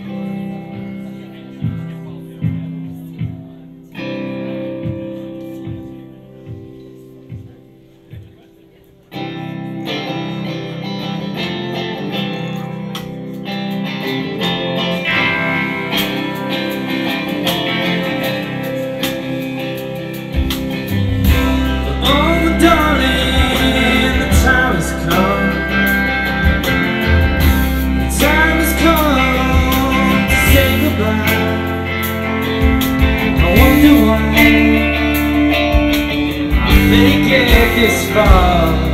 Amen. Time.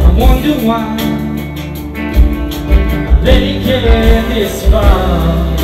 I wonder why it get this far